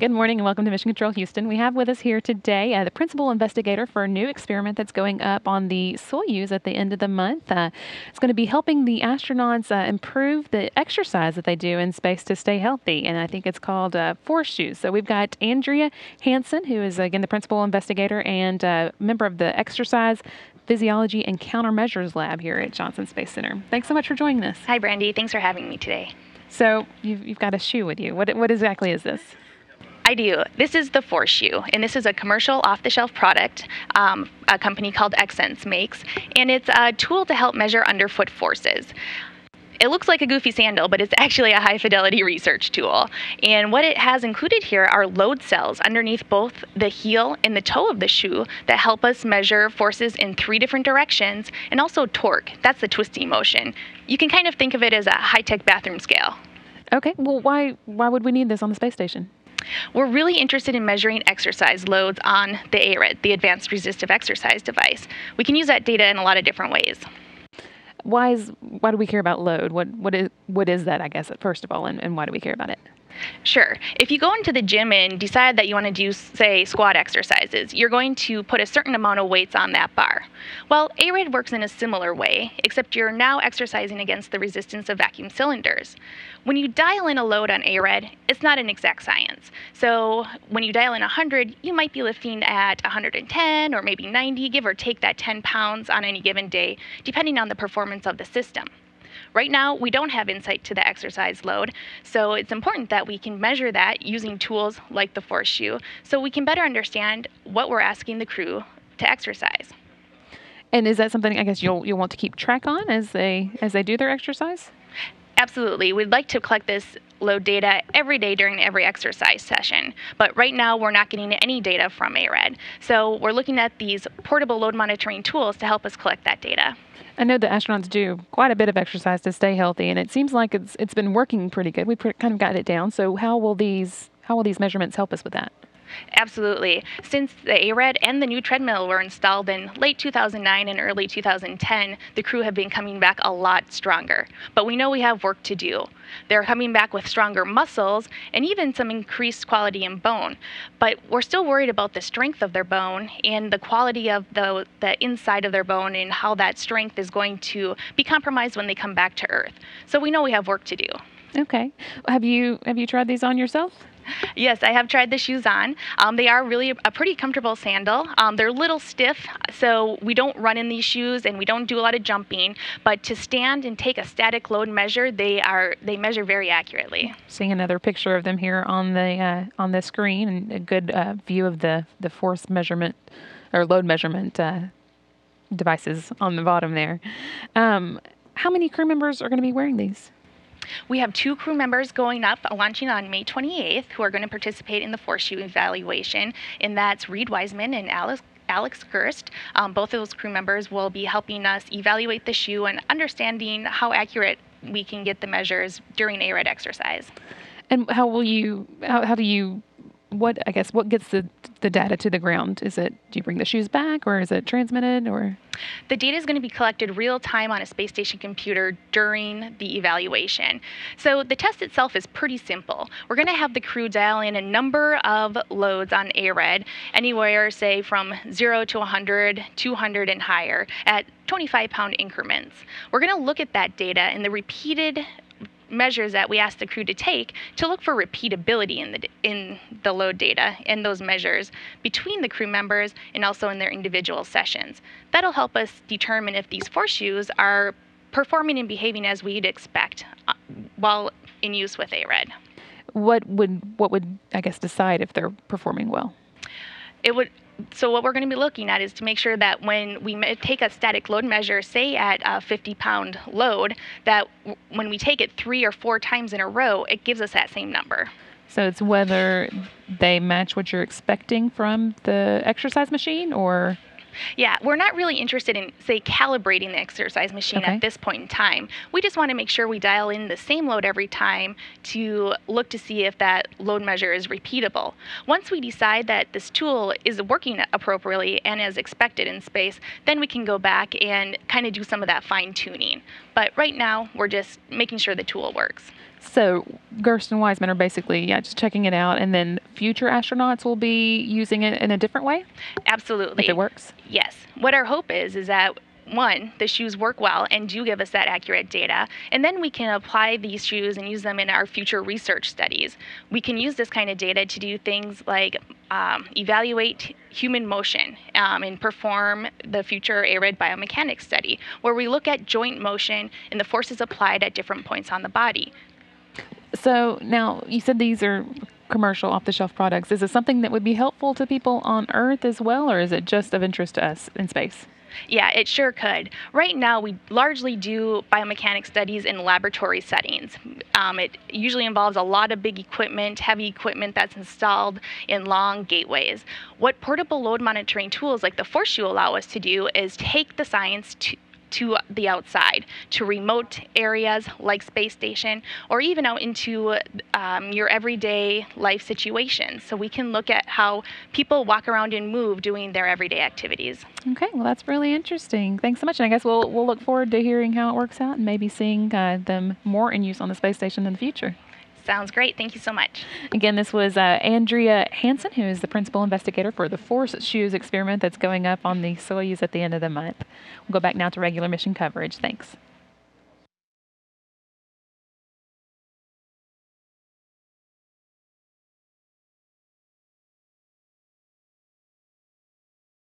Good morning and welcome to Mission Control Houston. We have with us here today uh, the principal investigator for a new experiment that's going up on the Soyuz at the end of the month. Uh, it's going to be helping the astronauts uh, improve the exercise that they do in space to stay healthy, and I think it's called uh, Force Shoes. So we've got Andrea Hanson, who is again the principal investigator and uh, member of the Exercise Physiology and Countermeasures Lab here at Johnson Space Center. Thanks so much for joining us. Hi, Brandi. Thanks for having me today. So you've, you've got a shoe with you. What, what exactly is this? I do. This is the Force Shoe, and this is a commercial off-the-shelf product um, a company called XSENS makes, and it's a tool to help measure underfoot forces. It looks like a goofy sandal, but it's actually a high fidelity research tool. And what it has included here are load cells underneath both the heel and the toe of the shoe that help us measure forces in three different directions and also torque. That's the twisting motion. You can kind of think of it as a high tech bathroom scale. Okay, well, why, why would we need this on the space station? We're really interested in measuring exercise loads on the ARED, the Advanced Resistive Exercise Device. We can use that data in a lot of different ways. Why is why do we care about load? What what is what is that? I guess first of all, and, and why do we care about it? Sure. If you go into the gym and decide that you want to do, say, squat exercises, you're going to put a certain amount of weights on that bar. Well, ARED works in a similar way, except you're now exercising against the resistance of vacuum cylinders. When you dial in a load on ARED, it's not an exact science. So when you dial in 100, you might be lifting at 110 or maybe 90, give or take that 10 pounds on any given day, depending on the performance of the system. Right now, we don't have insight to the exercise load, so it's important that we can measure that using tools like the Force Shoe so we can better understand what we're asking the crew to exercise. And is that something I guess you'll you'll want to keep track on as they as they do their exercise? Absolutely. We'd like to collect this load data every day during every exercise session. But right now, we're not getting any data from ARED. So we're looking at these portable load monitoring tools to help us collect that data. I know the astronauts do quite a bit of exercise to stay healthy, and it seems like it's it's been working pretty good. We've kind of got it down. So how will these how will these measurements help us with that? Absolutely. Since the ARED and the new treadmill were installed in late 2009 and early 2010, the crew have been coming back a lot stronger. But we know we have work to do. They're coming back with stronger muscles and even some increased quality in bone. But we're still worried about the strength of their bone and the quality of the, the inside of their bone and how that strength is going to be compromised when they come back to Earth. So we know we have work to do. Okay. Have you have you tried these on yourself? Yes, I have tried the shoes on. Um, they are really a pretty comfortable sandal. Um, they're a little stiff, so we don't run in these shoes and we don't do a lot of jumping. But to stand and take a static load measure, they are they measure very accurately. Seeing another picture of them here on the uh, on the screen and a good uh, view of the the force measurement or load measurement uh, devices on the bottom there. Um, how many crew members are going to be wearing these? We have two crew members going up, launching on May 28th, who are going to participate in the Force Shoe evaluation, and that's Reid Wiseman and Alice Alex Gerst. Um, both of those crew members will be helping us evaluate the shoe and understanding how accurate we can get the measures during ARED exercise. And how will you, how, how do you what I guess what gets the the data to the ground? Is it do you bring the shoes back or is it transmitted or? The data is going to be collected real time on a space station computer during the evaluation. So the test itself is pretty simple. We're going to have the crew dial in a number of loads on ARED, anywhere say from 0 to 100, 200 and higher at 25 pound increments. We're going to look at that data and the repeated measures that we ask the crew to take to look for repeatability in the in the load data and those measures between the crew members and also in their individual sessions. That'll help us determine if these force shoes are performing and behaving as we'd expect uh, while in use with ARED. What would what would I guess decide if they're performing well? It would so what we're going to be looking at is to make sure that when we take a static load measure, say at a 50 pound load, that when we take it three or four times in a row, it gives us that same number. So it's whether they match what you're expecting from the exercise machine or yeah, we're not really interested in, say, calibrating the exercise machine okay. at this point in time. We just want to make sure we dial in the same load every time to look to see if that load measure is repeatable. Once we decide that this tool is working appropriately and as expected in space, then we can go back and kind of do some of that fine tuning. But right now, we're just making sure the tool works. So Gerst and Wiseman are basically yeah just checking it out, and then future astronauts will be using it in a different way Absolutely. if it works. Yes. What our hope is is that one, the shoes work well and do give us that accurate data, and then we can apply these shoes and use them in our future research studies. We can use this kind of data to do things like um, evaluate human motion um, and perform the future ARED biomechanics study, where we look at joint motion and the forces applied at different points on the body. So now you said these are commercial off-the-shelf products. Is it something that would be helpful to people on Earth as well, or is it just of interest to us in space? Yeah, it sure could. Right now, we largely do biomechanics studies in laboratory settings. Um, it usually involves a lot of big equipment, heavy equipment that's installed in long gateways. What portable load monitoring tools like the Force Shoe allow us to do is take the science to to the outside, to remote areas like space station, or even out into um, your everyday life situations. So we can look at how people walk around and move doing their everyday activities. Okay, well that's really interesting. Thanks so much, and I guess we'll we'll look forward to hearing how it works out and maybe seeing uh, them more in use on the space station in the future. Sounds great. Thank you so much. Again, this was uh, Andrea Hanson, who is the principal investigator for the Force Shoes experiment that's going up on the Soyuz at the end of the month. We'll go back now to regular mission coverage. Thanks.